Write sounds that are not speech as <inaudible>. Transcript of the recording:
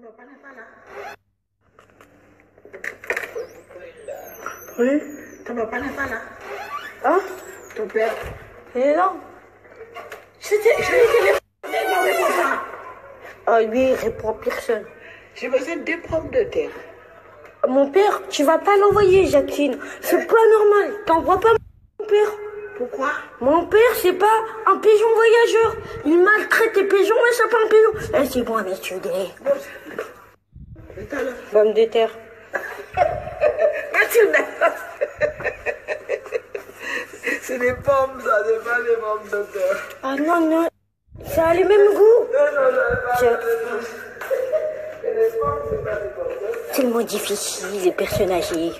Pas là. Oui. Ton pas là. Hein? Ton père. Il est là. Je lui ai téléphoné, il ne répond pas. Ah, lui, il répond à personne. J'ai besoin de deux pommes de terre. Mon père, tu vas pas l'envoyer, Jacqueline. C'est pas normal. T'envoies pas mon père. Pourquoi? Mon père, c'est pas un pigeon voyageur. Il maltraite les pigeons, c'est pas un pigeon. Eh, c'est bon, l'heure. Pomme de terre. <laughs> Mathilde C'est des pommes, ça, c'est pas des pommes de terre. Ah non, non. Ça a le même goût. Non, non, non, C'est c'est tellement difficile, les personnes âgées.